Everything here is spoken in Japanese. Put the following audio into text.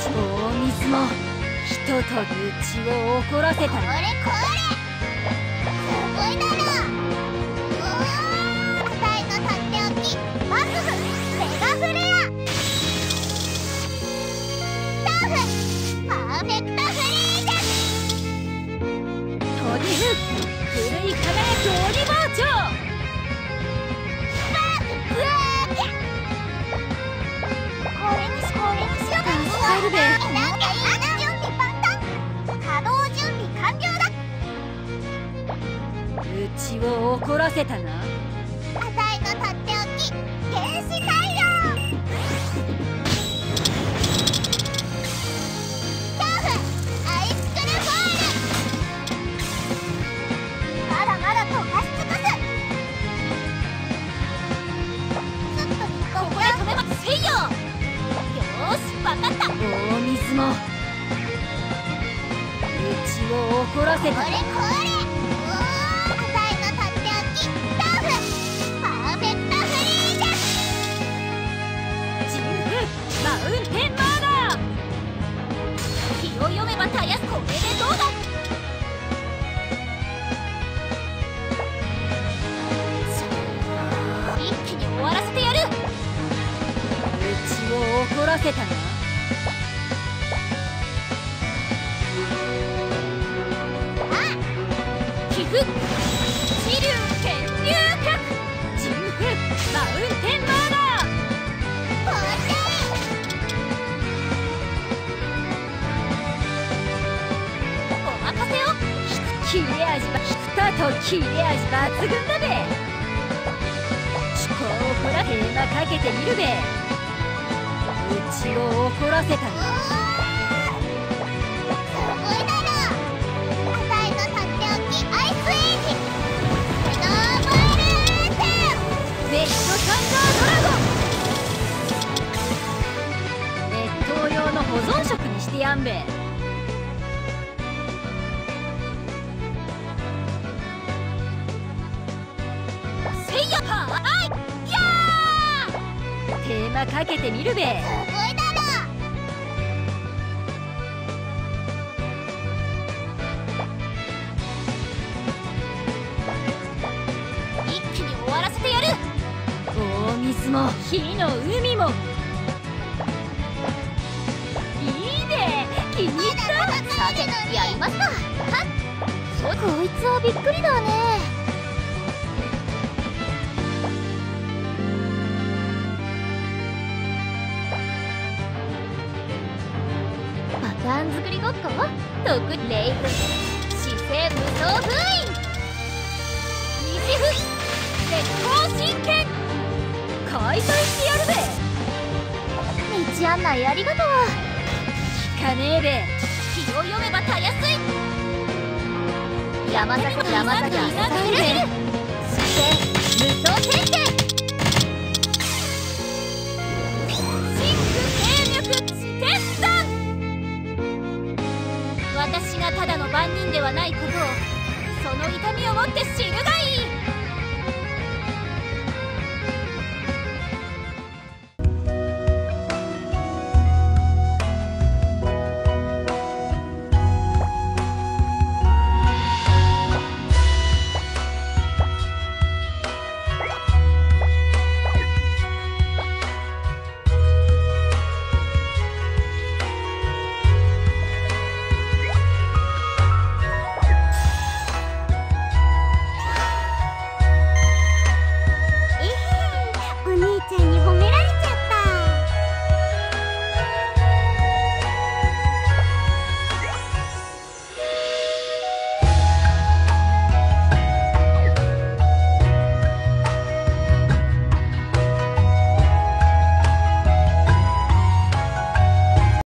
ここがうち大水もひととびうちを怒らせたこれ。これすごいだろうわーあたいのとっておき。幕府メガフレ。アタフ。パーフェクトフリーゼトリフ。なんかいいな準備万端稼働準備完了だうちを怒らせたなあたいのとっておき原始太陽トフリーゼジンフマウンテンマーダー。気を読めばたやすこれでどうだ。一気に終わらせてやる。うちを怒らせたな切れ味ば引くたと切れ味抜群だべ思考をこらテーマかけてみるべうちを怒らせ。た食にしてやんべせいやはーいやー。テーマかけてみるべ。一気に終わらせてやる。大水も火の海も。やりますかはっこいつはびっくりだね。パターン作りごっこ？特レイブ姿勢無双封印西風絶好神剣。解体してやるべ道案内ありがとう。聞かねえべを読めばたやすい山崎山崎山崎が切れるそして無双宣言真空勢力地天山私がただの番人ではないことをその痛みをもって知るがいい。